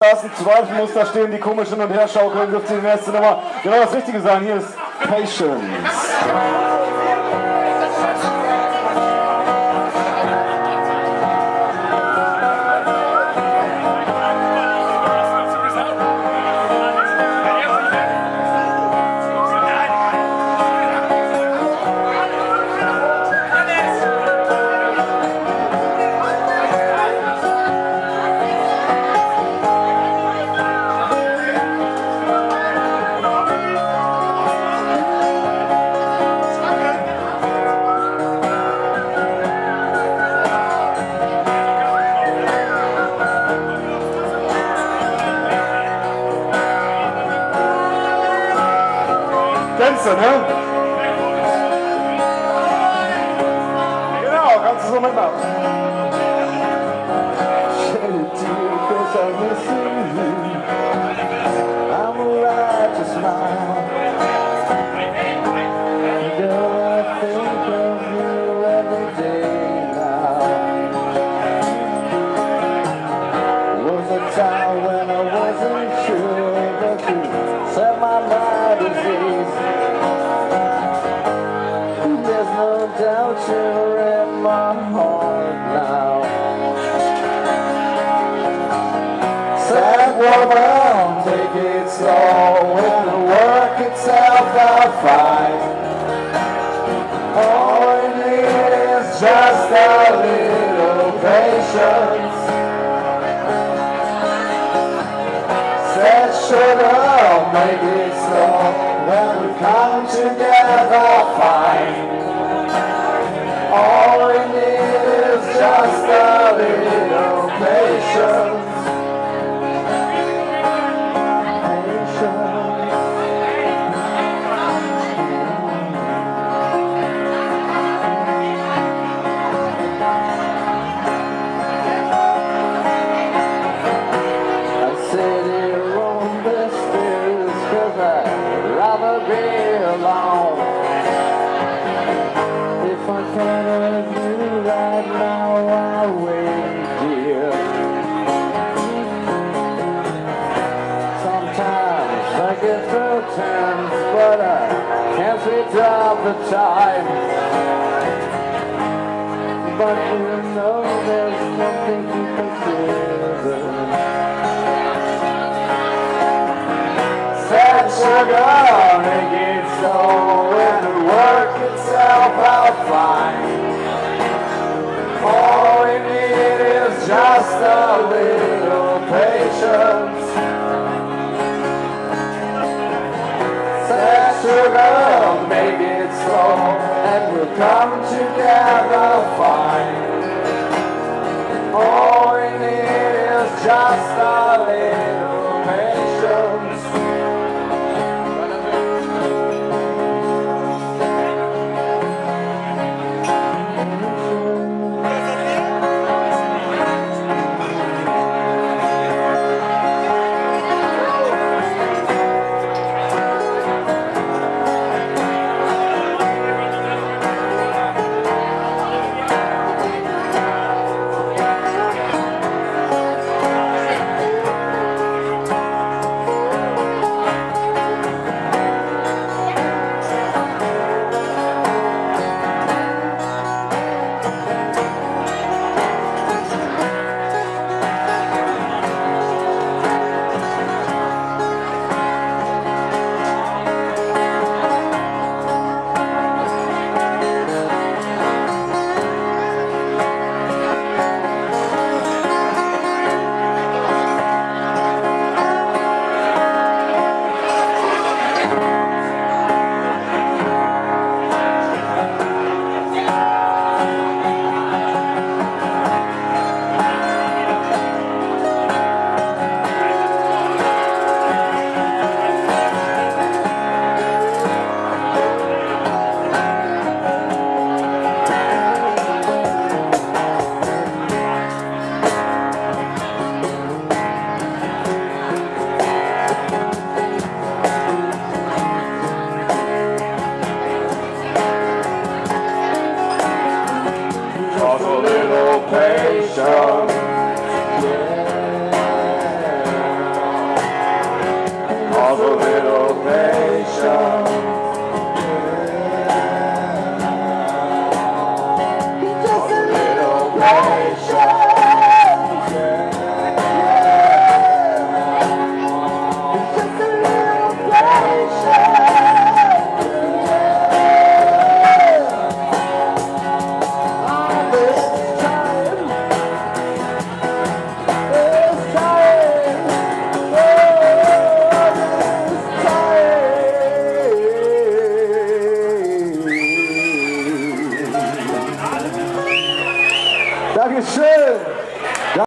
Straßen Zweifel muss da stehen, die komisch hin und her schaukeln, dürfte die nächste Nummer genau das Richtige sein. Hier ist Patience. Tänze, ne? Genau, kannst du so mitmachen. Fine. All we need is just a little patience. Said sugar, make it slow. When we come together, fine. All we need is just a little be alone. If I can't have you right now, I'll wait, dear. Sometimes I get through times, but I can't switch off the time. But you know there's something to consider. Sad sugar, it so work itself out fine. All we need is just a little patience. Sad sugar, make it slow, and we'll come together fine. All we need is just a Show.